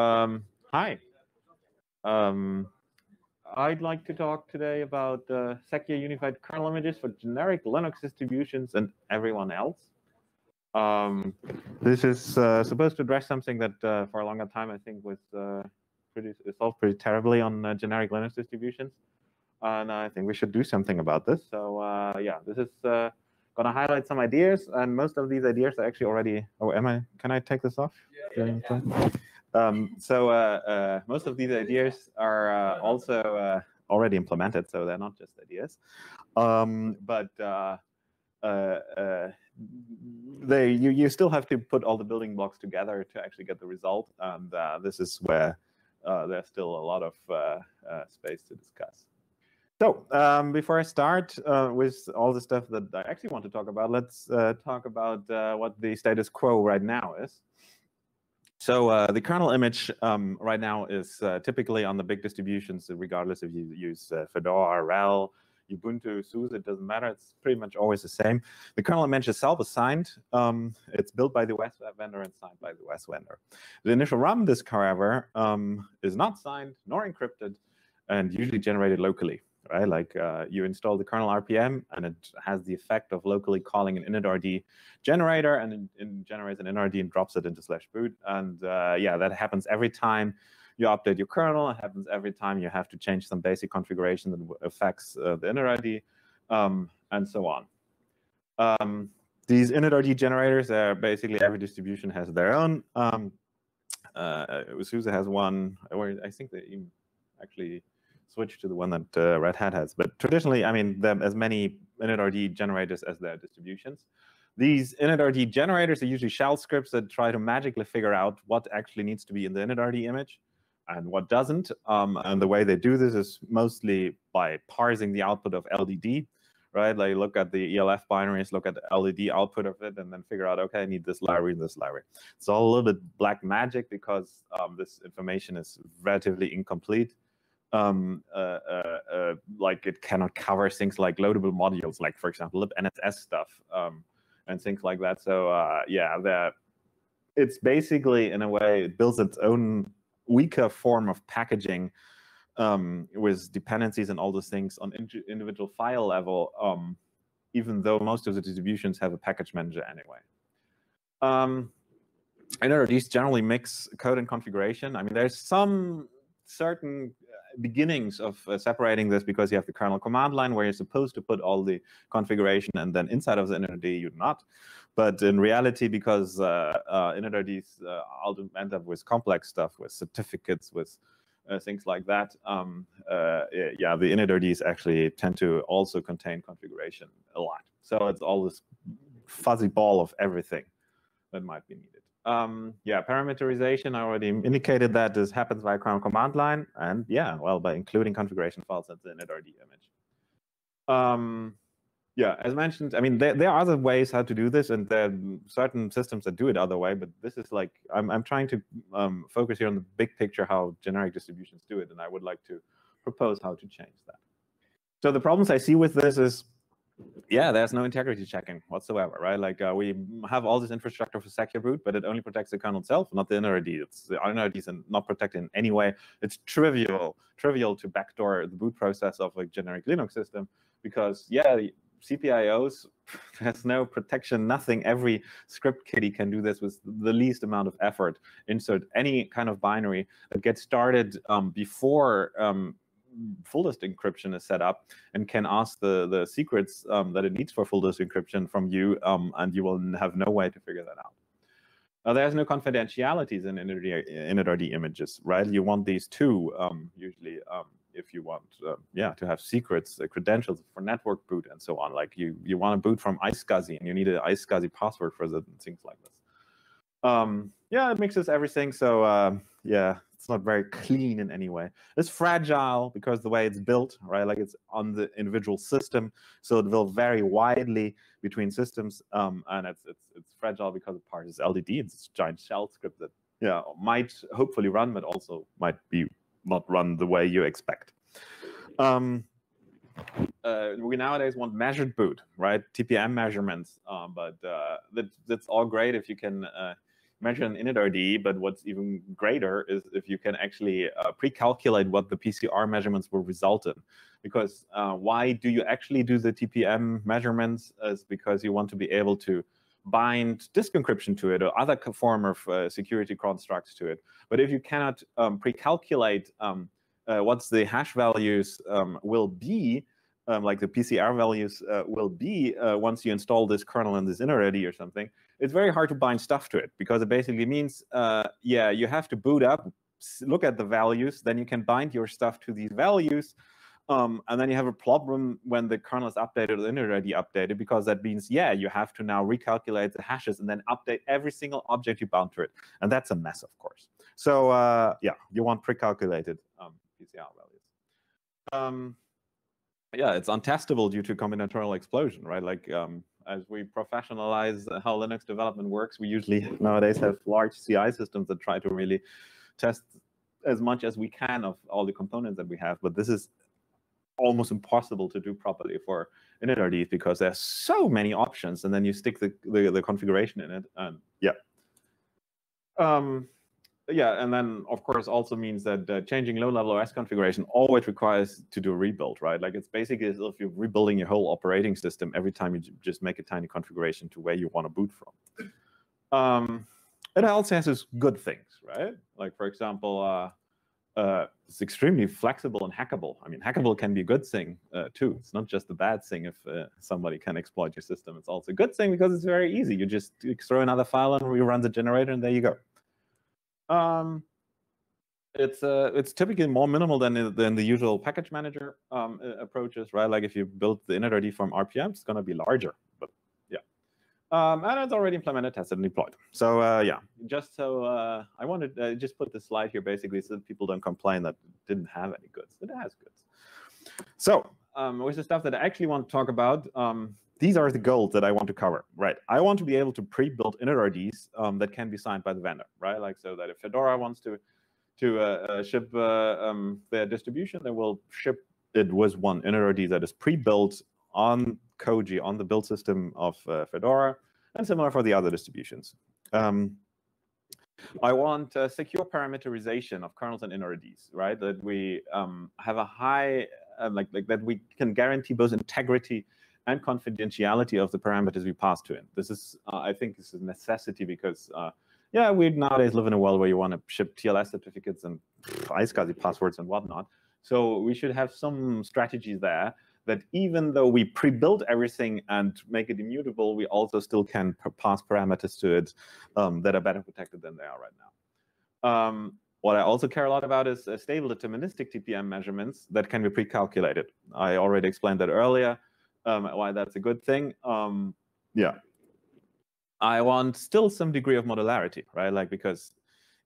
Um, hi. Um, I'd like to talk today about uh, secure unified kernel images for generic Linux distributions and everyone else. Um, this is uh, supposed to address something that uh, for a longer time I think was uh, pretty solved pretty terribly on uh, generic Linux distributions. And I think we should do something about this. So uh, yeah, this is going to highlight some ideas, and most of these ideas are actually already. Oh, am I? Can I take this off? Yeah, yeah. Um, so uh, uh, most of these ideas are uh, also uh, already implemented, so they're not just ideas. Um, but uh, uh, they you you still have to put all the building blocks together to actually get the result, and this is where there's still a lot of space to discuss. So um, before I start with all the stuff that I actually want to talk about, let's talk about what the status quo right now is. So uh, the kernel image um, right now is uh, typically on the big distributions, regardless if you use uh, Fedora, RHEL, Ubuntu, SUSE, it doesn't matter. It's pretty much always the same. The kernel image itself is signed. Um, it's built by the OS vendor and signed by the OS vendor. The initial RAM disk, however, um, is not signed nor encrypted and usually generated locally right? Like uh, you install the kernel RPM and it has the effect of locally calling an initRD generator and it, generates an initRD and drops it into slash boot. And uh, yeah, that happens every time you update your kernel. It happens every time you have to change some basic configuration that affects uh, the initRD um, and so on. Um, these initRD generators are basically every distribution has their own. Um, uh, SUSE has one, I think they actually switch to the one that uh, Red Hat has. But traditionally, I mean, there are as many initRD generators as there are distributions. These initRD generators are usually shell scripts that try to magically figure out what actually needs to be in the initRD image and what doesn't. Um, and the way they do this is mostly by parsing the output of LDD, right? Like look at the ELF binaries, look at the LDD output of it, and then figure out, okay, I need this library and this library. It's all a little bit black magic because um, this information is relatively incomplete um, uh, uh, uh, like it cannot cover things like loadable modules, like for example libNSS stuff um, and things like that. So uh, yeah, that it's basically in a way it builds its own weaker form of packaging um, with dependencies and all those things on individual file level. Um, even though most of the distributions have a package manager anyway. Um, I know these generally mix code and configuration. I mean, there's some certain beginnings of uh, separating this because you have the kernel command line where you're supposed to put all the configuration and then inside of the initRD you're not. But in reality, because uh, uh, initRDs uh, end up with complex stuff, with certificates, with uh, things like that, um, uh, yeah, the initRDs actually tend to also contain configuration a lot. So it's all this fuzzy ball of everything that might be needed. Um, yeah, parameterization, I already indicated that this happens via command line. And yeah, well, by including configuration files at the initRD image. Um, yeah, as mentioned, I mean, there, there are other ways how to do this, and there are certain systems that do it other way, but this is like, I'm, I'm trying to um, focus here on the big picture, how generic distributions do it, and I would like to propose how to change that. So the problems I see with this is yeah, there's no integrity checking whatsoever, right? Like uh, we have all this infrastructure for secure boot, but it only protects the kernel itself, not the initRD. It's the initRD is not protected in any way. It's trivial, trivial to backdoor the boot process of a generic Linux system because yeah, CPIOs has no protection, nothing. Every script kiddie can do this with the least amount of effort. Insert any kind of binary that gets started um, before um, full disk encryption is set up and can ask the, the secrets um, that it needs for full disk encryption from you, um, and you will have no way to figure that out. There's no confidentialities in initRD images, right? You want these two, um, usually, um, if you want, uh, yeah, to have secrets, uh, credentials for network boot and so on. Like you, you want to boot from iSCSI, and you need an iSCSI password for the things like this. Um, yeah, it mixes everything. So uh, yeah, it's not very clean in any way. It's fragile because the way it's built, right? Like it's on the individual system, so it will vary widely between systems, um, and it's it's it's fragile because part is LDD. It's a giant shell script that yeah might hopefully run, but also might be not run the way you expect. Um, uh, we nowadays want measured boot, right? TPM measurements, um, but uh, that, that's all great if you can uh, measure an initrd, but what's even greater is if you can actually uh, pre-calculate what the PCR measurements will result in. Because uh, why do you actually do the TPM measurements? Is because you want to be able to bind disk encryption to it or other form of uh, security constructs to it. But if you cannot um, pre-calculate um, uh, what's the hash values um, will be, um, like the PCR values uh, will be uh, once you install this kernel in this initrd or something, it's very hard to bind stuff to it because it basically means, uh, yeah, you have to boot up, look at the values, then you can bind your stuff to these values. Um, and then you have a problem when the kernel is updated or the initrd updated because that means, yeah, you have to now recalculate the hashes and then update every single object you bound to it. And that's a mess, of course. So uh, yeah, you want pre-calculated um, PCR values. Yeah, it's untestable due to combinatorial explosion, right? Like um, as we professionalize how Linux development works, we usually nowadays have large CI systems that try to really test as much as we can of all the components that we have. But this is almost impossible to do properly for initrds because there's so many options, and then you stick the, the, the configuration in it, and yeah. Um, yeah, and then of course also means that uh, changing low-level OS configuration always requires to do a rebuild, right? Like it's basically as if you're rebuilding your whole operating system every time you just make a tiny configuration to where you want to boot from. Um, it also has its good things, right? Like for example, uh, uh, it's extremely flexible and hackable. I mean, hackable can be a good thing uh, too. It's not just a bad thing if uh, somebody can exploit your system. It's also a good thing because it's very easy. You just throw another file and rerun the generator, and there you go. Um, it's uh, it's typically more minimal than than the usual package manager um, approaches, right? Like if you build the initrd from RPM, it's going to be larger, but yeah. Um, and it's already implemented, tested, and deployed. So uh, yeah, just so uh, I wanted uh, just put this slide here basically so that people don't complain that it didn't have any goods. It has goods. So um, with the stuff that I actually want to talk about, um, these are the goals that I want to cover, right? I want to be able to pre-build initRDs um, that can be signed by the vendor, right? Like so that if Fedora wants to to uh, uh, ship uh, um, their distribution, they will ship it with one initRD that is pre-built on Koji, on the build system of uh, Fedora, and similar for the other distributions. Um, I want uh, secure parameterization of kernels and initRDs, right? That we um, have a high, uh, like, like that we can guarantee both integrity and confidentiality of the parameters we pass to it. This is, uh, I think, this is a necessity because, uh, yeah, we nowadays live in a world where you want to ship TLS certificates and iSCSI passwords and whatnot. So we should have some strategies there that even though we pre-build everything and make it immutable, we also still can pass parameters to it um, that are better protected than they are right now. Um, what I also care a lot about is uh, stable deterministic TPM measurements that can be pre-calculated. I already explained that earlier um, why that's a good thing. Um, yeah. I want still some degree of modularity, right? Like because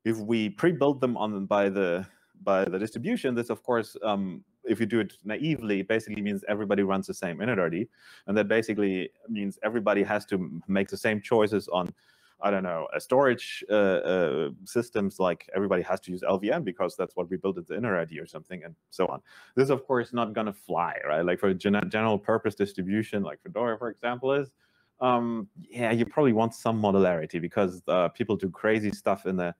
if we pre-build them on by the by the distribution, this of course, um, if you do it naively, basically means everybody runs the same initrd, and that basically means everybody has to make the same choices on I don't know, storage uh, uh, systems like everybody has to use LVM because that's what we built at the initRD or something, and so on. This, of course, not going to fly, right? Like for general purpose distribution, like Fedora, for example, is, um, yeah, you probably want some modularity because uh, people do crazy stuff in the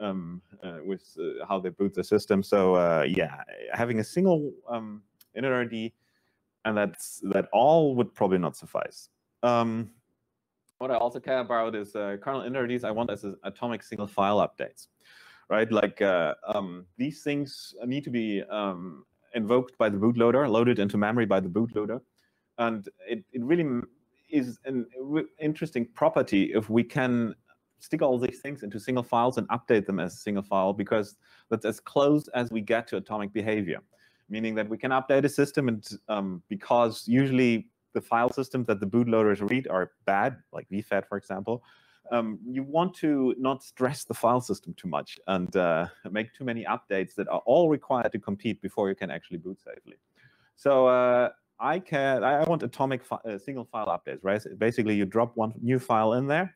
um, uh, with uh, how they boot the system. So uh, yeah, having a single um, initRD and that's that all would probably not suffice. Um, what I also care about is uh, kernel initRDs I want as atomic single file updates, right? Like uh, um, these things need to be um, invoked by the bootloader, loaded into memory by the bootloader. And it, it really is an interesting property if we can stick all these things into single files and update them as a single file because that's as close as we get to atomic behavior, meaning that we can update a system and um, because usually the file systems that the bootloaders read are bad, like VFAT, for example, um, you want to not stress the file system too much and uh, make too many updates that are all required to compete before you can actually boot safely. So uh, I can I want atomic fi uh, single file updates, right? Basically, you drop one new file in there.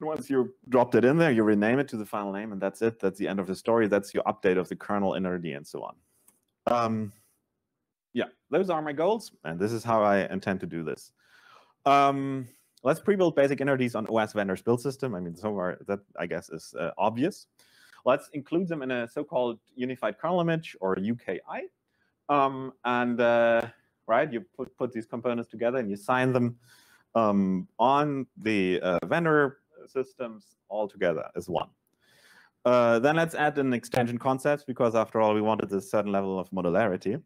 Once you dropped it in there, you rename it to the file name, and that's it. That's the end of the story. That's your update of the kernel, initrd, and so on. Um, those are my goals, and this is how I intend to do this. Um, let's pre-build basic initrds on OS vendor's build system. I mean, so far that I guess is uh, obvious. Let's include them in a so-called unified kernel image or UKI. Um, and uh, right, you put, put these components together and you sign them um, on the uh, vendor systems all together as one. Uh, then let's add an extension concept because after all, we wanted a certain level of modularity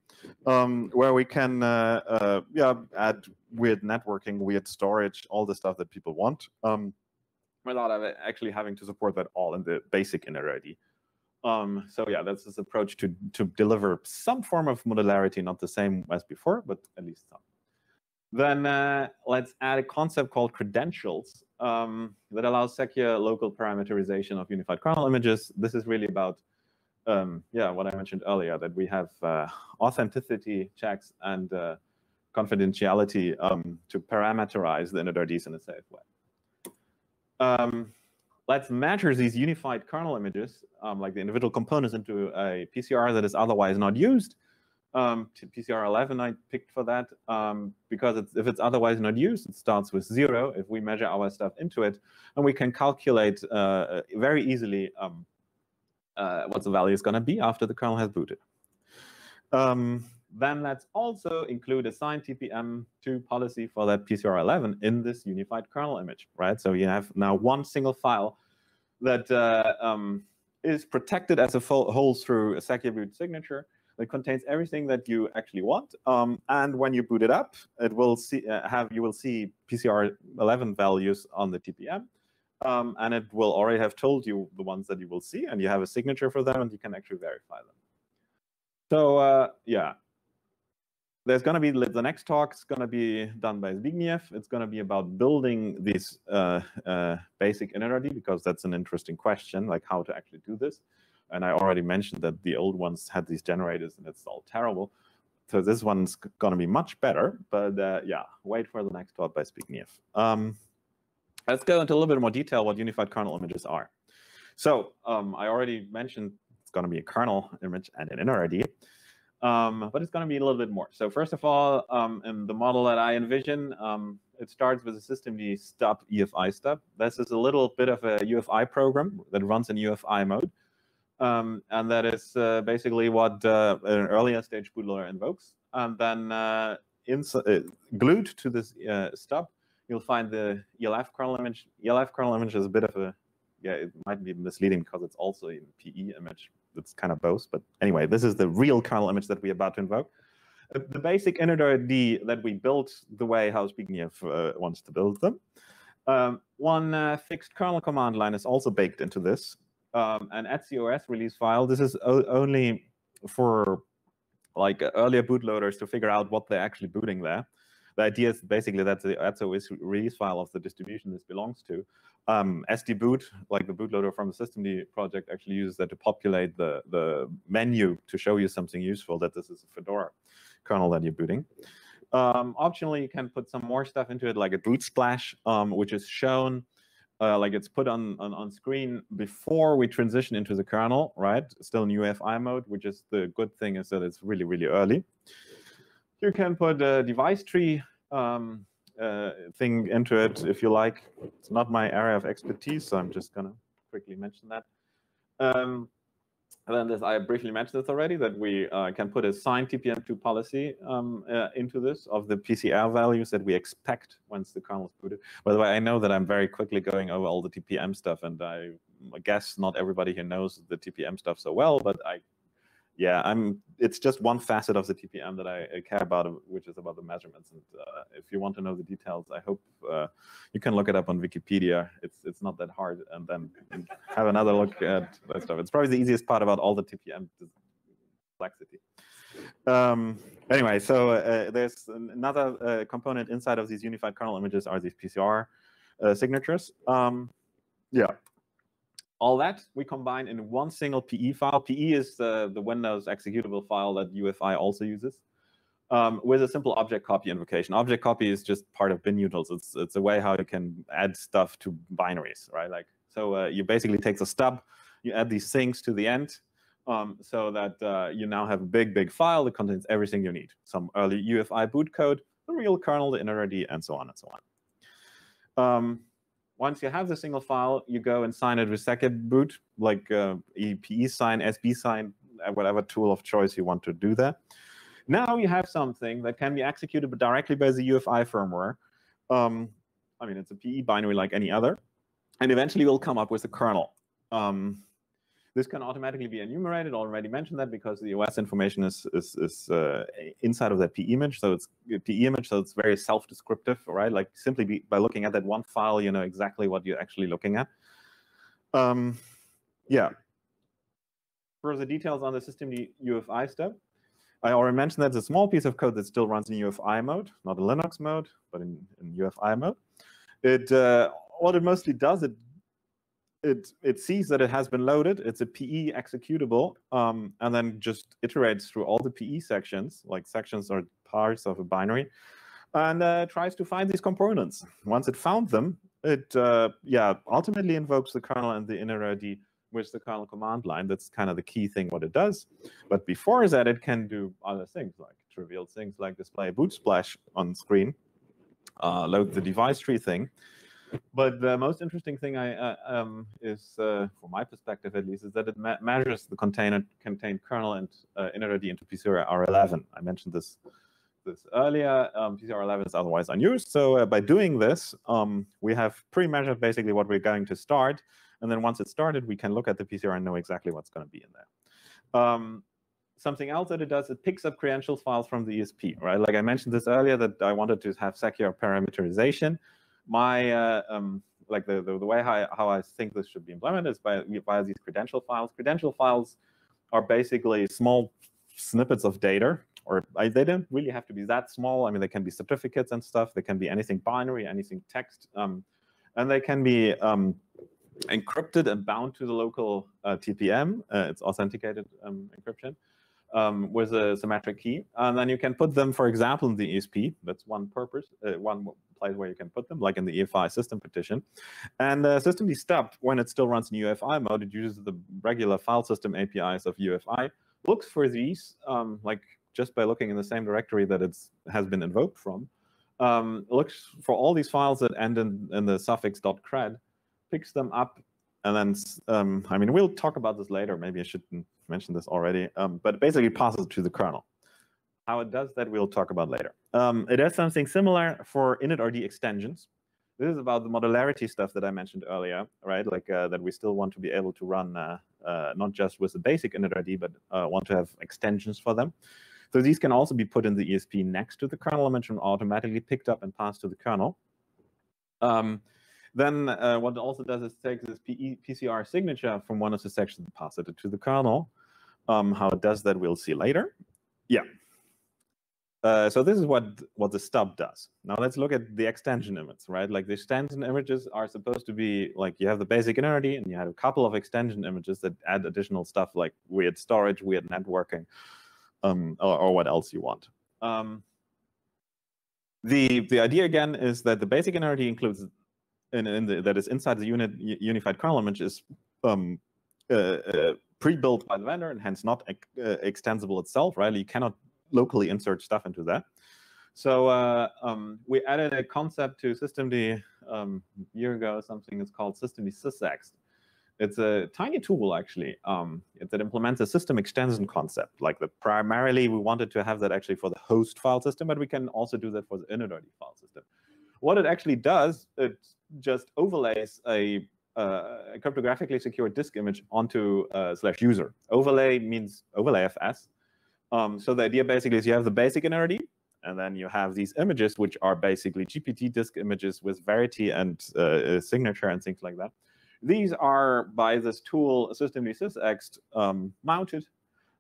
um, where we can uh, uh, yeah, add weird networking, weird storage, all the stuff that people want um, without actually having to support that all in the basic initrd. Um, so yeah, that's this approach to, to deliver some form of modularity, not the same as before, but at least some. Then uh, let's add a concept called credentials um, that allows secure local parameterization of unified kernel images. This is really about, um, yeah, what I mentioned earlier, that we have uh, authenticity checks and uh, confidentiality um, to parameterize the initRDs in a safe way. Um, let's measure these unified kernel images, um, like the individual components, into a PCR that is otherwise not used um, PCR 11 I picked for that um, because it's, if it's otherwise not used, it starts with zero if we measure our stuff into it. And we can calculate uh, very easily um, uh, what the value is going to be after the kernel has booted. Um, then let's also include a signed TPM2 policy for that PCR11 in this unified kernel image, right? So you have now one single file that uh, um, is protected as a whole through a secure boot signature that contains everything that you actually want. Um, and when you boot it up, it will see uh, have you will see PCR 11 values on the TPM. Um, and it will already have told you the ones that you will see, and you have a signature for them, and you can actually verify them. So uh, yeah, there's going to be the next talk is going to be done by Zbigniew. It's going to be about building this uh, uh, basic initrd because that's an interesting question, like how to actually do this. And I already mentioned that the old ones had these generators and it's all terrible. So this one's going to be much better. But uh, yeah, wait for the next talk by Zbigniew. Um, let's go into a little bit more detail what unified kernel images are. So um, I already mentioned it's going to be a kernel image and an initrd. Um, but it's going to be a little bit more. So first of all, um, in the model that I envision, um, it starts with a systemd stub EFI stub. This is a little bit of a UEFI program that runs in UEFI mode. Um, and that is uh, basically what uh, an earlier stage bootloader invokes. And then uh, uh glued to this uh, stub, you'll find the ELF kernel image. ELF kernel image is a bit of a, yeah, it might be misleading because it's also a PE image. It's kind of both. But anyway, this is the real kernel image that we're about to invoke. The basic initrd that we built the way how Zbigniew uh, wants to build them. Um, one fixed kernel command line is also baked into this um, an etcos release file. This is only for like earlier bootloaders to figure out what they're actually booting there. The idea is basically that the etcos release file of the distribution this belongs to. Um, sdboot, like the bootloader from the systemd project, actually uses that to populate the, the menu to show you something useful that this is a Fedora kernel that you're booting. Um, optionally, you can put some more stuff into it, like a boot splash, um, which is shown uh, like it's put on, on, on screen before we transition into the kernel, right? Still in UEFI mode, which is the good thing is that it's really, really early. You can put a device tree um, uh, thing into it if you like. It's not my area of expertise, so I'm just going to quickly mention that. Um, and then this, I briefly mentioned this already, that we uh, can put a signed TPM2 policy um, uh, into this of the PCR values that we expect once the kernel is booted. By the way, I know that I'm very quickly going over all the TPM stuff, and I guess not everybody here knows the TPM stuff so well, but I yeah, I'm. It's just one facet of the TPM that I, care about, which is about the measurements. And uh, if you want to know the details, I hope uh, you can look it up on Wikipedia. It's it's not that hard, and then have another look at that stuff. It's probably the easiest part about all the TPM complexity. Um, anyway, so uh, there's another uh, component inside of these unified kernel images are these PCR uh, signatures. Um, yeah, all that we combine in one single PE file. PE is the, the Windows executable file that UEFI also uses. Um, with a simple objcopy invocation. objcopy is just part of binutils. It's it's a way how you can add stuff to binaries, right? Like so, uh, you basically take the stub, you add these things to the end, um, so that uh, you now have a big big file that contains everything you need. Some early UEFI boot code, the real kernel, the initrd, and so on and so on. Um, once you have the single file, you go and sign it with secboot, like uh, pesign, SB sign, uh, whatever tool of choice you want to do that. Now you have something that can be executed directly by the UEFI firmware. Um, I mean, it's a PE binary like any other, and eventually we'll come up with a kernel. Um, this can automatically be enumerated. Already mentioned that because the OS information is is, is uh, inside of that PE image, so it's PE image, so it's very self-descriptive, right? Like simply be, by looking at that one file, you know exactly what you're actually looking at. Um, yeah. Further details on the systemd UEFI stub. I already mentioned that it's a small piece of code that still runs in UEFI mode, not in Linux mode, but in, in UEFI mode. It uh, what it mostly does, it it it sees that it has been loaded. It's a PE executable, um, and then just iterates through all the PE sections, like sections are parts of a binary, and uh, tries to find these components. Once it found them, it uh, yeah ultimately invokes the kernel and the initRD with the kernel command line. That's kind of the key thing what it does. But before that, it can do other things like trivial things like display a boot splash on screen, uh, load the device tree thing. But the most interesting thing I, uh, um, is, uh, from my perspective at least, is that it measures the container contained kernel and uh, initRD into PCR-R11. I mentioned this this earlier. Um, PCR11 is otherwise unused. So uh, by doing this, um, we have pre-measured basically what we're going to start. And then once it's started, we can look at the PCR and know exactly what's going to be in there. Um, something else that it does, it picks up credentials files from the ESP, right? Like I mentioned this earlier that I wanted to have secure parameterization my uh, um, like the, the, the way how I, how I think this should be implemented is by via these credential files. Credential files are basically small snippets of data, or I, they don't really have to be that small. I mean, they can be certificates and stuff. They can be anything binary, anything text, um, and they can be um, encrypted and bound to the local uh, TPM. Uh, it's authenticated um, encryption um, with a symmetric key. And then you can put them, for example, in the ESP. That's one purpose, uh, one place where you can put them, like in the EFI system partition. And the uh, systemd stub, when it still runs in UEFI mode, it uses the regular file system APIs of UEFI, looks for these, um, like just by looking in the same directory that it has been invoked from, um, looks for all these files that end in, in the suffix .cred, picks them up, and then, um, I mean, we'll talk about this later. Maybe I shouldn't mention this already, um, but basically passes to the kernel. How it does that, we'll talk about later. Um, it does something similar for initRD extensions. This is about the modularity stuff that I mentioned earlier, right? Like uh, that we still want to be able to run uh, uh, not just with the basic initRD, but uh, want to have extensions for them. So these can also be put in the ESP next to the kernel image and automatically picked up and passed to the kernel. Um, then uh, what it also does is take this PCR signature from one of the sections and pass it to the kernel. Um, how it does that, we'll see later. Yeah. Uh, so this is what, what the stub does. Now let's look at the extension images, right? Like the extension images are supposed to be like you have the basic initRD and you have a couple of extension images that add additional stuff like weird storage, weird networking, um, or, or, what else you want. Um, the, the idea again is that the basic initRD includes in, in the, that is inside the unit unified kernel image is um, uh, uh, pre-built by the vendor and hence not uh, extensible itself, right? You cannot locally insert stuff into that. So uh, um, we added a concept to systemd um, a year ago, something is called systemd sysext. It's a tiny tool, actually, um, that implements a system extension concept. Like the primarily, we wanted to have that actually for the host file system, but we can also do that for the initRD file system. What it actually does, it just overlays a, uh, a cryptographically secure disk image onto uh, slash user. Overlay means overlay FS. Um, so the idea basically is you have the basic initRD, and then you have these images, which are basically GPT disk images with Verity and uh, signature and things like that. These are, by this tool, systemd sysext, um, mounted,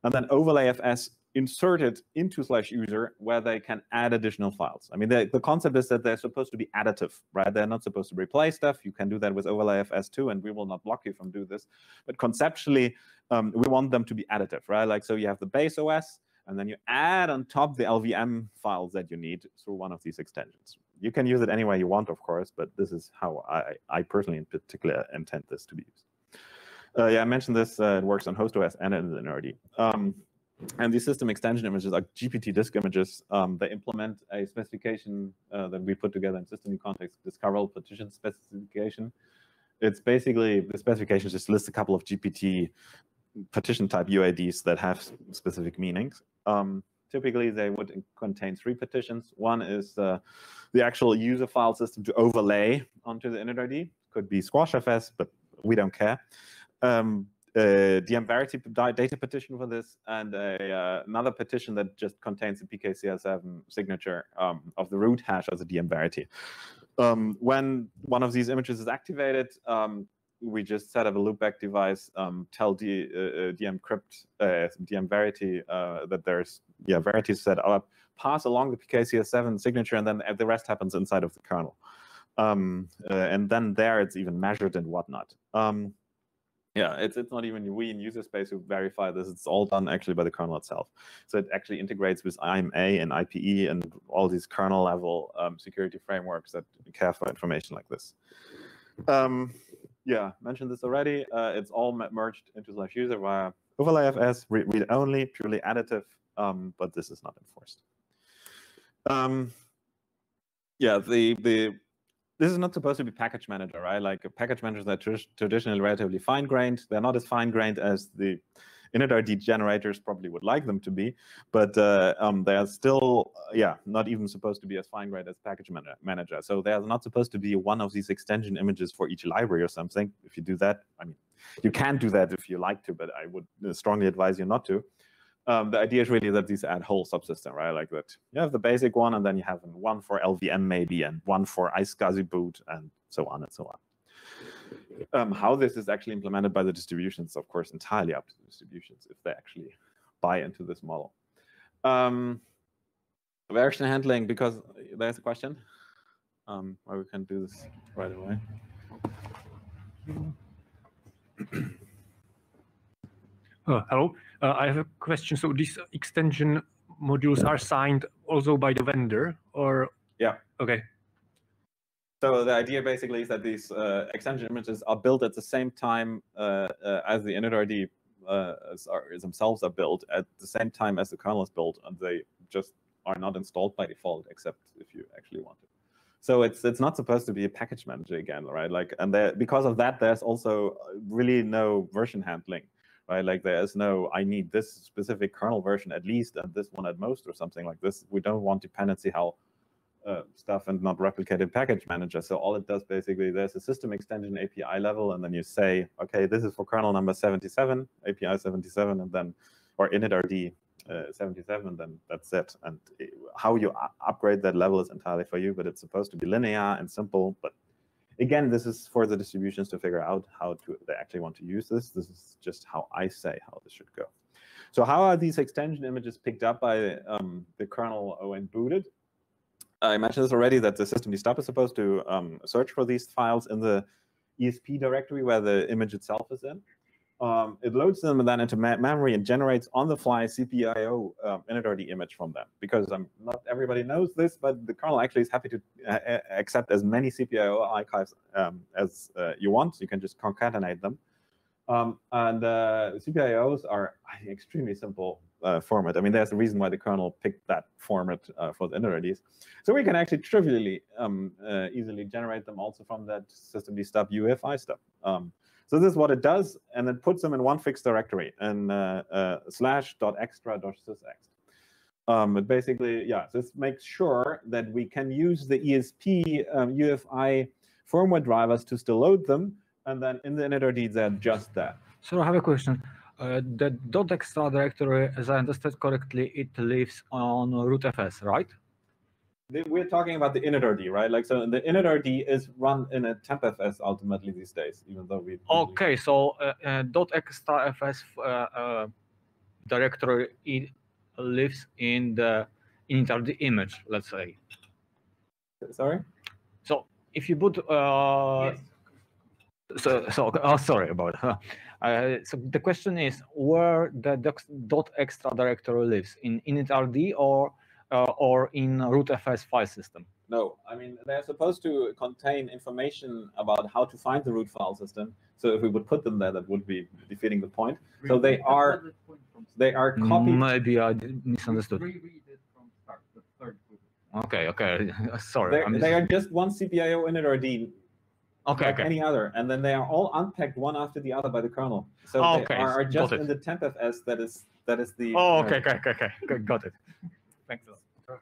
and then overlay FS inserted into slash user where they can add additional files. I mean, the, the concept is that they're supposed to be additive, right? They're not supposed to replace stuff. You can do that with overlay FS2, and we will not block you from do this. But conceptually, um, we want them to be additive, right? Like, so you have the base OS, and then you add on top the LVM files that you need through one of these extensions. You can use it any way you want, of course, but this is how I, I personally in particular intend this to be used. Uh, yeah, I mentioned this. Uh, it works on HostOS and in initRD. Um, and these system extension images are GPT disk images. Um, they implement a specification uh, that we put together in system context, This discoverable partition specification. It's basically, the specification just lists a couple of GPT partition type UIDs that have specific meanings. Um, typically, they would contain three partitions. One is uh, the actual user file system to overlay onto the initRD. Could be squashfs, but we don't care. Um, uh, DM Verity data partition for this, and a, uh, another partition that just contains the PKCS7 signature um, of the root hash as a DM Verity. Um, when one of these images is activated, um, we just set up a loopback device, um, tell D, uh, uh DM crypt, uh, DM Verity uh, that there's yeah Verity set up, pass along the PKCS7 signature, and then the rest happens inside of the kernel. Um, and then there it's even measured and whatnot. Um, yeah, it's it's not even we in user space who verify this. It's all done actually by the kernel itself. So it actually integrates with IMA and IPE and all these kernel level um, security frameworks that care for information like this. Um, yeah, mentioned this already. Uh, it's all merged into slash user via overlayfs, read, read only, purely additive, um, but this is not enforced. Um, yeah, the the this is not supposed to be package manager, right? Like package managers are tr traditionally relatively fine-grained. They're not as fine-grained as the initRD generators probably would like them to be, but uh, um, they are still, uh, yeah, not even supposed to be as fine-grained as package man manager. So there's not supposed to be one of these extension images for each library or something. If you do that, I mean, you can do that if you like to, but I would uh, strongly advise you not to um, the idea is really that these add whole subsystem, right? Like that you have the basic one, and then you have one for LVM maybe, and one for iSCSI boot, and so on and so on. Um, how this is actually implemented by the distributions, of course, entirely up to the distributions if they actually buy into this model. Um, version handling, because there's a question, um, or we can do this right away. Uh, hello. Uh, I have a question. So these extension modules are signed also by the vendor, or yeah? Okay. So the idea basically is that these uh, extension images are built at the same time uh, uh, as the initRD uh, are, themselves are built at the same time as the kernel is built, and they just are not installed by default, except if you actually want it. So it's it's not supposed to be a package manager again, right? Like, and there, because of that, there's also really no version handling right? Like there is no, I need this specific kernel version at least and this one at most or something like this. We don't want dependency hell uh, stuff and not replicated package manager. So all it does basically, there's a system extension API level, and then you say, okay, this is for kernel number 77, API 77, and then, or initRD uh, 77, then that's it. And it, how you upgrade that level is entirely for you, but it's supposed to be linear and simple, but again, this is for the distributions to figure out how to they actually want to use this. This is just how I say how this should go. So how are these extension images picked up by um, the kernel when booted? I mentioned this already that the systemd stub is supposed to um, search for these files in the ESP directory where the image itself is in um, it loads them then into memory and generates on the fly CPIO um, initRD image from them. Because um, not everybody knows this, but the kernel actually is happy to uh, uh accept as many CPIO archives um, as uh, you want. You can just concatenate them. Um, and uh, CPIOs are extremely simple uh, format. I mean, there's a reason why the kernel picked that format uh, for the initRDs. So we can actually trivially um, easily generate them also from that systemd stub UEFI stuff. So this is what it does, and it puts them in one fixed directory in uh, uh, slash dot extra dot sysext. Um, it basically, yeah, this makes sure that we can use the ESP um, UEFI firmware drivers to still load them, and then in the initRD, they're just that. So I have a question. Uh, the dot extra directory, as I understand correctly, it lives on rootfs, right? We're talking about the initRD, right? Like, so the initRD is run in a tmpfs ultimately these days, even though we. Okay, so uh, uh, .extrafs uh, uh, directory it lives in the initRD image, let's say. Sorry. So if you put. Uh, yes. So, so oh, sorry about that. Uh, so the question is where the dot extra directory lives in initRD or or in rootfs file system? No, I mean, they're supposed to contain information about how to find the root file system. So if we would put them there, that would be defeating the point. So they are, They are copied. Maybe I did- misunderstood. Reread it from start, the third group. Okay, okay. Sorry. They're- I'm they just- are just one CPIO init or D, okay, like okay. any other, and then they are all unpacked one after the other by the kernel. So Oh, they okay, are, are just in the tmpfs that is that is the. Oh, uh, okay, okay, okay, okay. Got- Got it. Thanks a lot.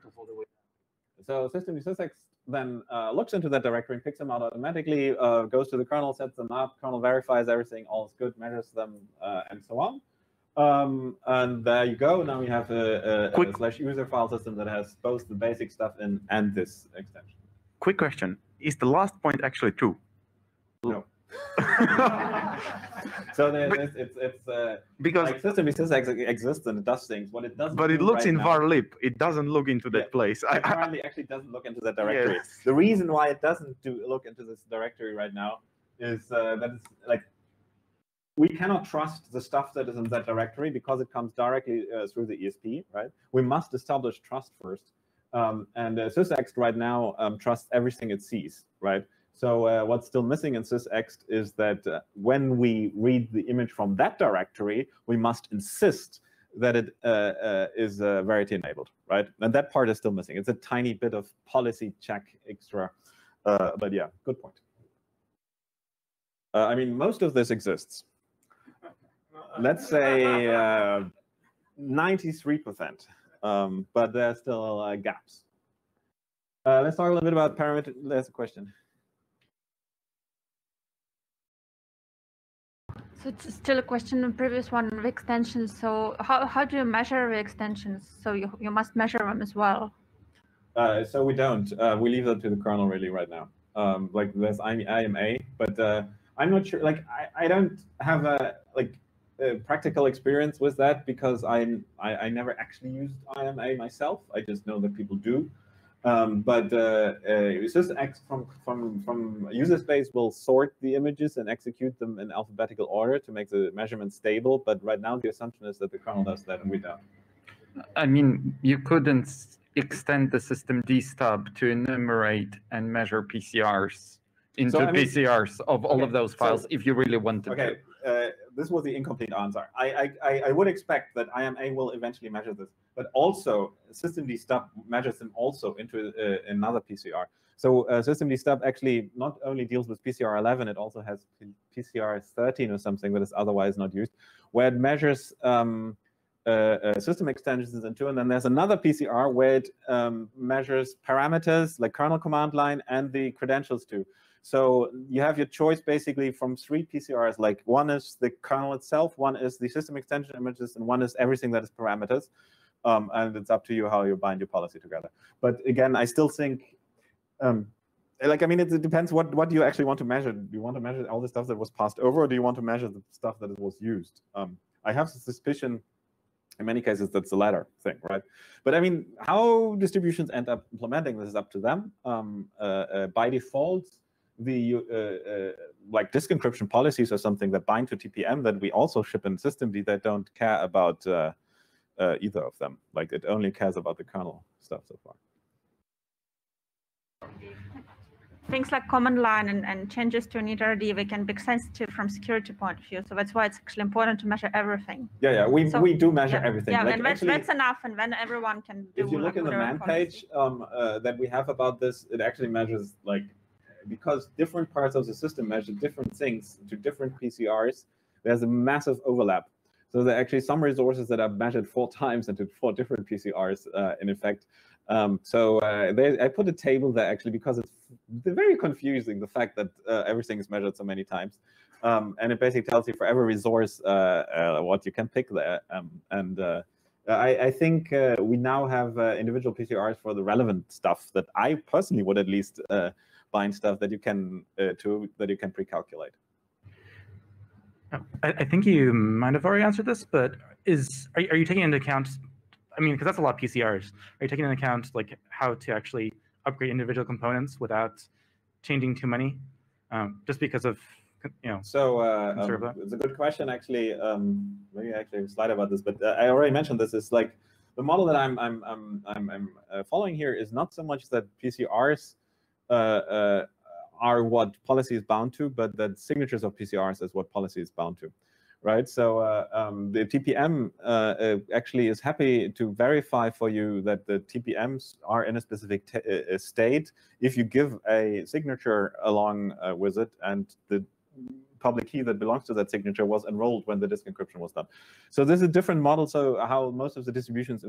So systemd sysext then uh, looks into that directory and picks them out automatically, uh, goes to the kernel, sets them up, kernel verifies everything, all is good, measures them, uh, and so on. Um, and there you go. Now we have a, a, a Quick- slash user file system that has both the basic stuff in and this extension. Quick question: Is the last point actually true? No. So there's, it's it's, it's uh, because, like systemd sysext exists and it does things. What it doesn't. but it looks right in var lib. It doesn't look into that Yeah. place. It currently actually doesn't look into that directory. Yes. The reason why it doesn't do look into this directory right now is uh, that it's like we cannot trust the stuff that is in that directory because it comes directly uh, through the ESP, right? We must establish trust first. Um, and uh, sysext right now um, trusts everything it sees, right? So uh, what's still missing in sysext is that uh, when we read the image from that directory, we must insist that it uh, uh, is uh, Verity enabled, right? And that part is still missing. It's a tiny bit of policy check extra, uh, but yeah, good point. I mean, most of this exists. Let's say uh, 93%, um, but there are still gaps. Let's talk a little bit about parameter. There's a question. So it's still a question on previous one of extensions. So how, how do you measure the extensions? So you, you must measure them as well. Uh, so we don't. Uh, we leave that to the kernel really right now. Um, like there's IMA, but uh, I'm not sure. Like I, I don't have a like a practical experience with that because I'm I, I never actually used IMA myself. I just know that people do. Um, but uh, uh, sysext from from from user space will sort the images and execute them in alphabetical order to make the measurement stable. But right now the assumption is that the kernel does that and we don't. I mean, you couldn't extend the systemd stub to enumerate and measure PCRs into I mean- PCRs of all Okay, of those so- files if you really wanted Okay, uh, this was the incomplete answer. I, I, I, I would expect that IMA will eventually measure this, but also systemd stub measures them also into uh, another PCR. So uh, systemd stub actually not only deals with PCR 11, it also has PCR 13 or something that is otherwise not used, where it measures um, uh, uh, system extensions into, and then there's another PCR where it um, measures parameters like kernel command line and the credentials too. So you have your choice basically from three PCRs. Like one is the kernel itself, one is the system extension images, and one is everything that is parameters. Um, and it's up to you how you bind your policy together. But again, I still think, um, like I mean, it, it depends what what you actually want to measure. Do you want to measure all the stuff that was passed over, or do you want to measure the stuff that was used? Um, I have the suspicion. In many cases, that's the latter thing, right? But I mean, how distributions end up implementing this is up to them. Um, uh, uh, by default, the uh, uh, like disk encryption policies are something that bind to TPM that we also ship in systemd that don't care about uh, either of them. Like it only cares about the kernel stuff so far. Things like command line and, and changes to an InitRD, we can be sensitive from security point of view. So that's why it's actually important to measure everything. Yeah, yeah, we, So- we do measure yeah, everything. Yeah, like and that's, actually, that's enough. And then everyone can do if you look like in the man policy. page um, uh, that we have about this, it actually measures like because different parts of the system measure different things to different PCRs. There's a massive overlap. So there are actually some resources that are measured four times into four different PCRs uh, in effect. Um, so uh, I put a table there actually because it's very confusing the fact that uh, everything is measured so many times. Um, and it basically tells you for every resource uh, uh, what you can pick there. Um, and uh, I, I think we now have individual PCRs for the relevant stuff that I personally would at least bind stuff that you can to that you can pre-calculate. I, I think you might have already answered this, but is are, you- are you taking into account? I mean, because that's a lot of PCRs. Are you taking into account like how to actually upgrade individual components without changing too many? Um, just because of you know. So uh, um, it's a good question, actually. Um, maybe I actually have a slide about this, but uh, I already mentioned this. Is like the model that I'm I'm I'm I'm, I'm uh, following here is not so much that PCRs uh, uh, are what policy is bound to, but that signatures of PCRs is what policy is bound to. right? So uh, um, the TPM uh, uh, actually is happy to verify for you that the TPMs are in a specific uh, state if you give a signature along uh, with it and the public key that belongs to that signature was enrolled when the disk encryption was done. So this is a different model. So how most of the distributions,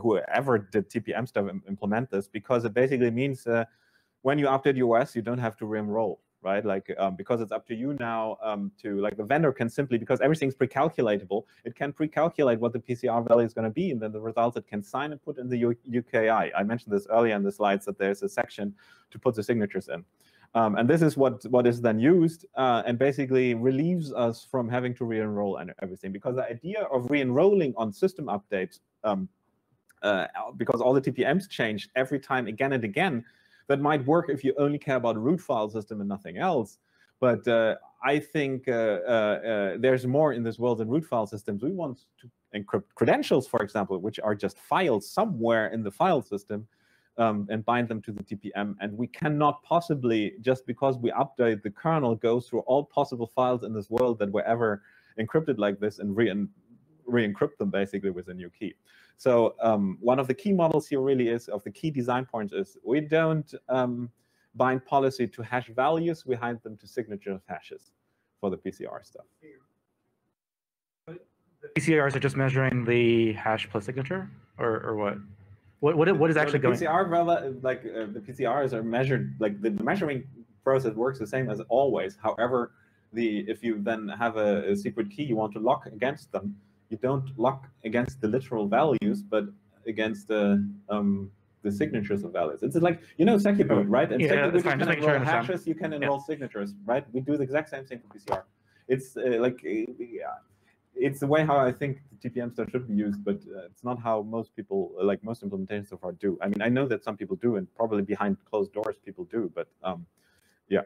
whoever did TPM stuff, implement this because it basically means uh, when you update OS, you don't have to re-enroll right? Like um, because it's up to you now um, to like the vendor can simply because everything's pre-calculatable, it can pre-calculate what the PCR value is going to be, and then the results it can sign and put in the U UKI. I mentioned this earlier in the slides that there's a section to put the signatures in. Um, and this is what what is then used uh, and basically relieves us from having to re-enroll and everything because the idea of re-enrolling on system updates um, uh, because all the TPMs change every time again and again that might work if you only care about root file system and nothing else. But uh, I think uh, uh, uh, there's more in this world than root file systems. We want to encrypt credentials, for example, which are just files somewhere in the file system um, and bind them to the TPM. And we cannot possibly, just because we update the kernel, go through all possible files in this world that were ever encrypted like this and re-encrypt them basically with a new key. So um, one of the key models here really is, of the key design points is we don't um, bind policy to hash values, we bind them to signature hashes for the PCR stuff. The PCRs are just measuring the hash plus signature, or, or what? What what what is actually so going? PCR like uh, the PCRs are measured like the, the, measuring process works the same as always. However, the if you then have a, a secret key you want to lock against them, you don't lock against the literal values, but against the um, the signatures of values. It's like you know SecureBoot, right? And yeah, SecureBoot, you can enroll SHA hashes, you can enroll yeah. signatures, right? We do the exact same thing for PCR. It's uh, like uh, yeah, it's the way how I think the TPM stuff should be used, but uh, it's not how most people, like most implementations so far, do. I mean, I know that some people do, and probably behind closed doors people do, but um, yeah.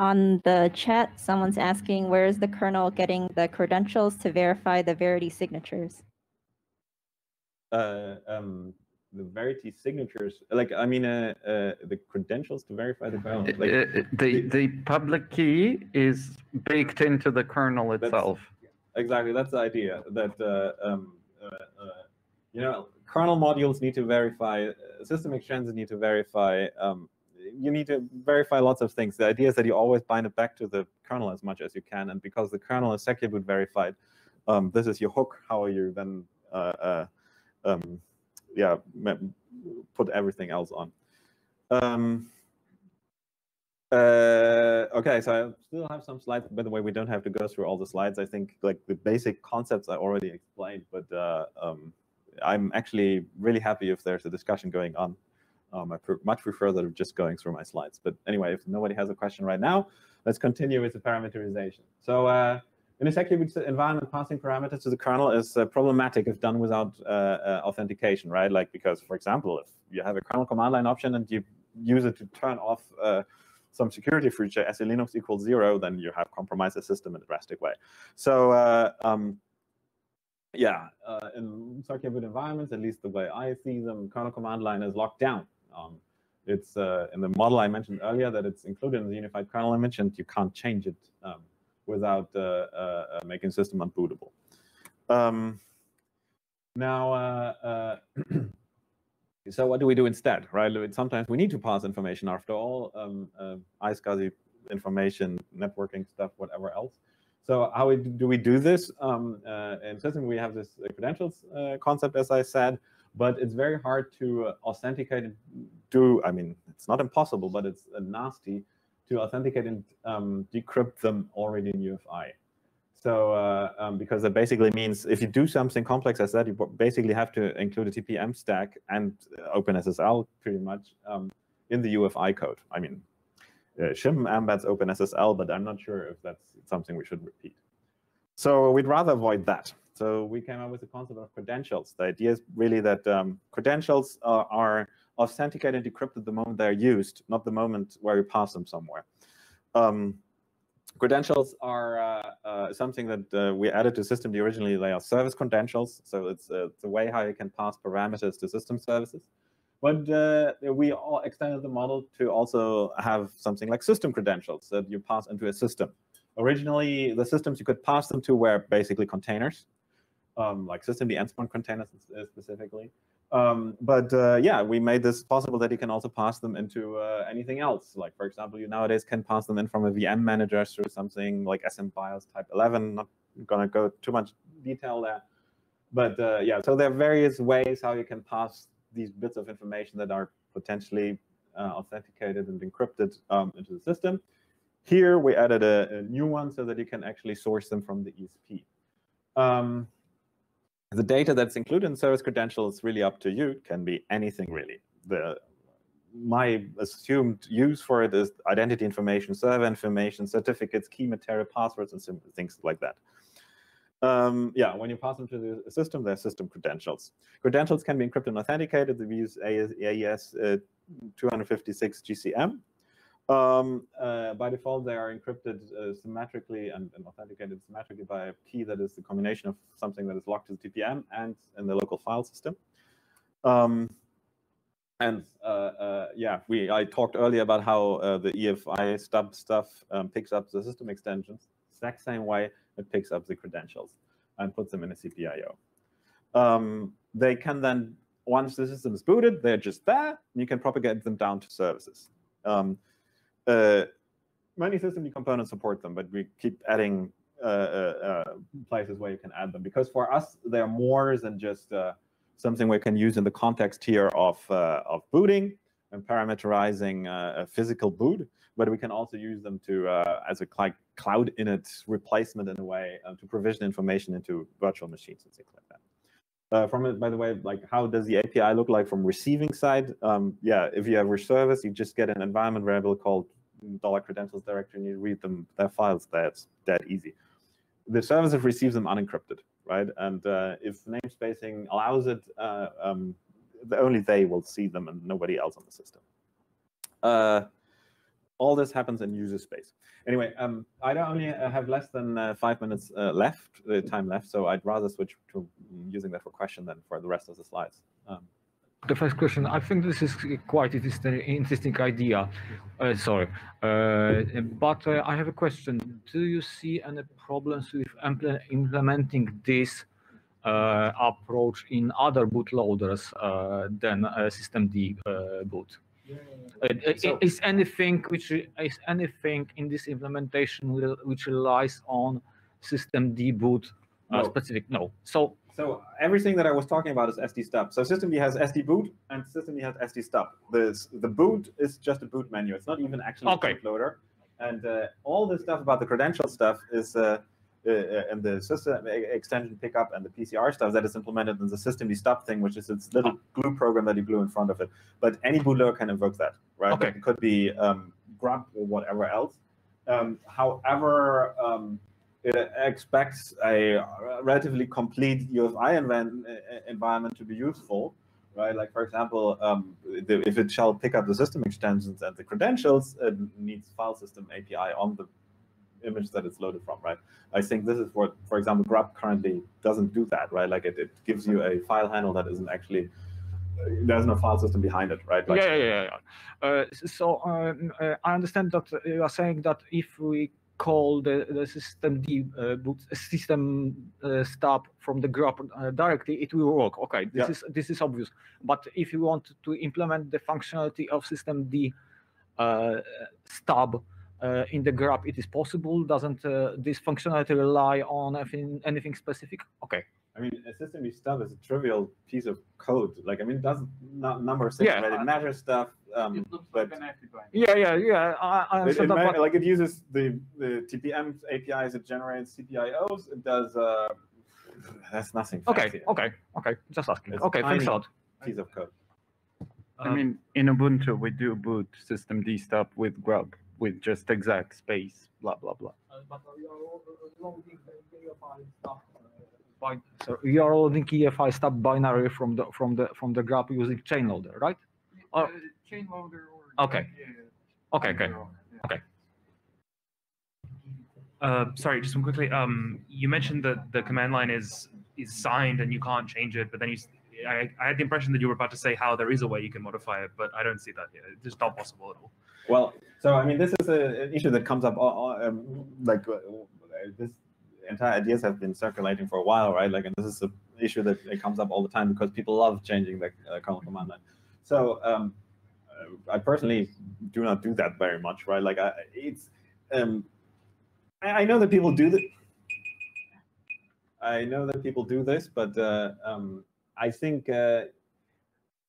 On the chat, someone's asking, where is the kernel getting the credentials to verify the Verity signatures? Uh, um, the Verity signatures, like, I mean, uh, uh, the credentials to verify the kernel. Uh, like, uh, the, the public key is baked into the kernel itself. Exactly, that's the idea, that, uh, um, you know, kernel modules need to verify, system extensions need to verify um, you need to verify lots of things. The idea is that you always bind it back to the kernel as much as you can. And because the kernel is SecureBoot verified, um, this is your hook, how are you then, uh, uh, um, yeah, put everything else on. Um, uh, okay, so I still have some slides. By the way, we don't have to go through all the slides. I think like the basic concepts I already explained, but uh, um, I'm actually really happy if there's a discussion going on. Um, I much prefer that of just going through my slides. But anyway, if nobody has a question right now, let's continue with the parameterization. So uh, in a SecureBoot environment, passing parameters to the kernel is uh, problematic if done without uh, uh, authentication, right? Like because, for example, if you have a kernel command line option and you use it to turn off uh, some security feature, SELinux equals zero, then you have compromised the system in a drastic way. So uh, um, yeah, in SecureBoot environments, at least the way I see them, kernel command line is locked down. Um, it's uh, in the model I mentioned earlier that it's included in the unified kernel image, and you can't change it um, without uh, uh, uh making system unbootable. Um, now, uh, so what do we do instead, right? Sometimes we need to pass information after all, um, iSCSI information, networking stuff, whatever else. So how do we do this? Um, uh, in system, we have this credentials uh, concept, as I said but it's very hard to uh, authenticate do, I mean, it's not impossible, but it's uh, nasty to authenticate and um, decrypt them already in UEFI So uh, um, because that basically means if you do something complex as that, you basically have to include a TPM stack and uh, OpenSSL pretty much um, in the UEFI code. I mean, uh, Shim embeds OpenSSL, but I'm not sure if that's something we should repeat. So we'd rather avoid that. So we came up with the concept of credentials. The idea is really that um, credentials uh, are authenticated and decrypted the moment they're used, not the moment where you pass them somewhere. Um, credentials are uh, uh, something that uh, we added to system originally. They are service credentials, so it's, uh, a way how you can pass parameters to system services. But uh, we all extended the model to also have something like system credentials that you pass into a system originally, the systems you could pass them to were basically containers, um, like systemd-nspawn containers uh, specifically. Um, but uh, yeah, we made this possible that you can also pass them into uh, anything else. Like for example, you nowadays can pass them in from a VM manager through something like SMBIOS type 11. Not gonna go too much detail there. But uh, yeah, so there are various ways how you can pass these bits of information that are potentially uh, authenticated and encrypted um, into the system. Here we added a, a, new one so that you can actually source them from the ESP. Um, the data that's included in service credential is really up to you. It can be anything really. The my assumed use for it is identity information, server information, certificates, key material, passwords, and things like that. Um, yeah, when you pass them to the system, they're system credentials. Credentials can be encrypted and authenticated. We use AES uh, 256 GCM. Um, uh, by default, they are encrypted uh, symmetrically and, and, authenticated symmetrically by a key that is the combination of something that is locked to the TPM and in the local file system. Um, and uh, uh, yeah, we I talked earlier about how uh, the EFI stub stuff um, picks up the system extensions. Exact same way it picks up the credentials and puts them in a CPIO. Um, they can then, once the system is booted, they're just there. And you can propagate them down to services. Um, uh, many system components support them, but we keep adding uh, uh, uh, places where you can add them because for us, they're more than just something we can use in the context here of of booting and parameterizing a physical boot, but we can also use them to as a like cloud init replacement in a way to provision information into virtual machines and things like that. Uh, from it, by the way, like how does the API look like from receiving side? Um, yeah, if you have your service, you just get an environment variable called dollar credentials directory and you read them, their files. That's that easy. The service receives them unencrypted, right? And uh, if namespacing allows it, uh, um, the, only they will see them and nobody else on the system. Uh, all this happens in user space. Anyway, um, I don't only uh, have less than uh, five minutes uh, left, uh, time left, so I'd rather switch to using that for question than for the rest of the slides. Um, the first question, I think this is quite an interesting idea. Uh, sorry, uh, but I have a question. Do you see any problems with implementing this approach in other bootloaders than systemd boot? Uh, so, is anything which is anything in this implementation which relies on systemd boot uh, no. specific? No. So so everything that I was talking about is SD stub. So systemd has SD boot and systemd has SD stub. The the boot is just a boot menu. It's not even actually okay. a bootloader. And uh, all the stuff about the credential stuff is uh, uh, uh, and the system extension pickup and the PCR stuff that is implemented in the systemd stub thing, which is its little glue program that you glue in front of it. But any bootloader can invoke that, right? Okay. It could be um, grub or whatever else. Um, however, um, expects a relatively complete UEFI env environment to be useful, right? Like for example, um, the, if it shall pick up the system extensions and the credentials, it needs file system API on the image that it's loaded from, right? I think this is what, for example, Grub currently doesn't do that, right? Like it, it gives you a file handle that isn't actually there's no file system behind it, right? Like, yeah, yeah, yeah. Uh, so um, uh, I understand that you are saying that if we call the, the system D uh, boot system uh, stub from the grub uh, directly, it will work. Okay, this yeah. is this is obvious. But if you want to implement the functionality of systemd uh, stub uh, in the grub it is possible? Doesn't uh, this functionality rely on anything, anything specific? Okay. I mean, a systemd stub is a trivial piece of code. Like, I mean, it does not number of things, yeah, right? It measures stuff. Um, but like yeah, yeah, yeah. I, I it, it that, like it uses the the TPM APIs. It generates CPIOs. It does. Uh, that's nothing. Okay, okay, okay. Just asking. It's okay, thanks a lot. Piece of code. I mean, in Ubuntu, we do boot systemd stub with grub with just exact space, blah, blah, blah. but you're loading EFI stuff. By, so you are loading EFI stub binary from the from the from the grub using chain loader, right? Uh, chain loader. Or, okay. Yeah, okay. Okay. Yeah. Okay. Uh, sorry, just one quickly. Um, you mentioned that the command line is is signed and you can't change it, but then you, I, had the impression that you were about to say how there is a way you can modify it, but I don't see that here. It's just not possible at all. Well, So I mean, this is a, an issue that comes up, all, all, um, like uh, this entire ideas have been circulating for a while, right? Like, and this is an issue that it comes up all the time because people love changing the uh, kernel command line. So um, I personally do not do that very much, right? Like, I, it's um, I, I know that people do that. I know that people do this, but uh, um, I think uh,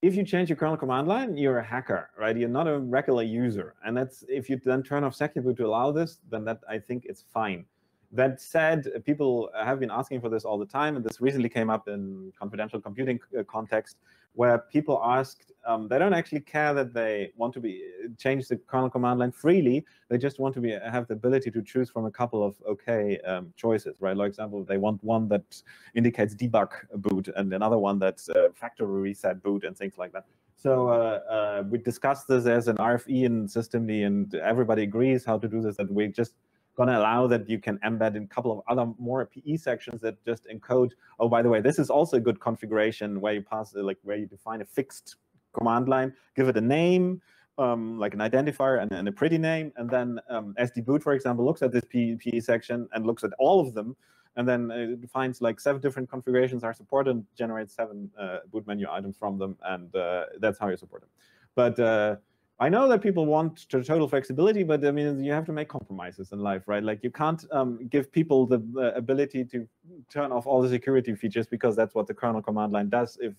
if you change your kernel command line, you're a hacker, right? You're not a regular user. And that's if you then turn off SecureBoot to allow this, then that I think it's fine. That said, people have been asking for this all the time, and this recently came up in confidential computing uh, context, where people asked, um, they don't actually care that they want to be change the kernel command line freely. They just want to be have the ability to choose from a couple of okay um, choices, right? Like example, they want one that indicates debug boot and another one that's uh, factory reset boot and things like that. So uh, uh, we discussed this as an RFE in systemd, and everybody agrees how to do this. That we just going to allow that you can embed in a couple of other more PE sections that just encode, oh, by the way, this is also a good configuration where you pass, like where you define a fixed command line, give it a name, um, like an identifier and, and, a pretty name, and then um, SD-boot, for example, looks at this PE, section and looks at all of them, and then it finds like seven different configurations are supported and generates seven uh, boot menu items from them, and uh, that's how you support them. But uh, I know that people want total flexibility, but I mean, you have to make compromises in life, right? Like you can't um, give people the, the, ability to turn off all the security features because that's what the kernel command line does if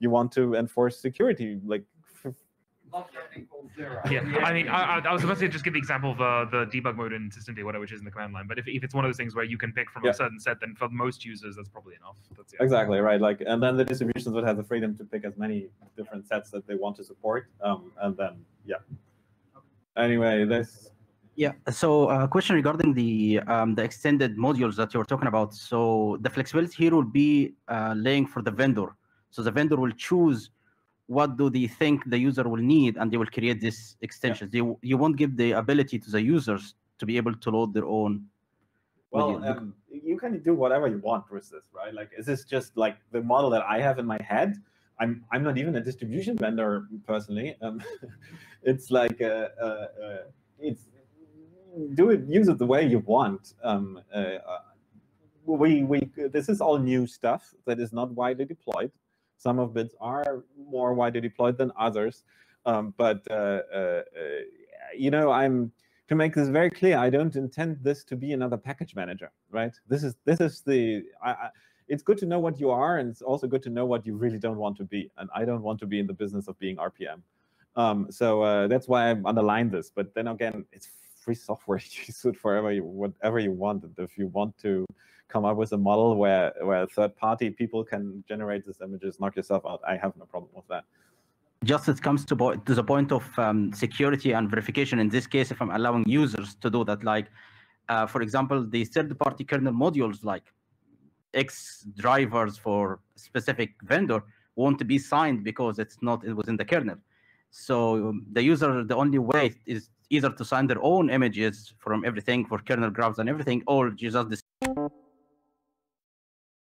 you want to enforce security. Like yeah, I mean, I, I was about to just give the example of uh, the debug mode in systemd, whatever, which is in the command line. But if, if it's one of those things where you can pick from Yeah. a certain set, then for most users, that's probably enough. That's it. Exactly right. Like, and then the distributions would have the freedom to pick as many different sets that they want to support. Um, and then yeah. Anyway, this Yeah. So, a question regarding the um, the extended modules that you're talking about. So, the flexibility here will be uh, laying for the vendor. So, the vendor will choose what do they think the user will need, and they will create these extensions. They, you won't give the ability to the users to be able to load their own. well, um, you can do whatever you want with this, right? Like, is this just like the model that I have in my head? I'm I'm not even a distribution vendor personally. Um, it's like uh, uh, uh, it's do it use it the way you want. Um, uh, uh, we we this is all new stuff that is not widely deployed. Some of it are more widely deployed than others, um, but uh, uh, you know I'm to make this very clear. I don't intend this to be another package manager, right? This is this is the I, I, it's good to know what you are, and it's also good to know what you really don't want to be. And I don't want to be in the business of being RPM. Um, so uh, that's why I underlined this. But then again, it's free software. You use it forever, you, whatever you want. If you want to come up with a model where where third-party people can generate these images, knock yourself out. I have no problem with that. Just it comes to, to the point of um, security and verification. In this case, if I'm allowing users to do that, like, uh, for example, the third-party kernel modules, like X drivers for specific vendor, won't be signed because it's not it within the kernel. So um, the user, the only way is either to sign their own images from everything for kernel graphs and everything, or just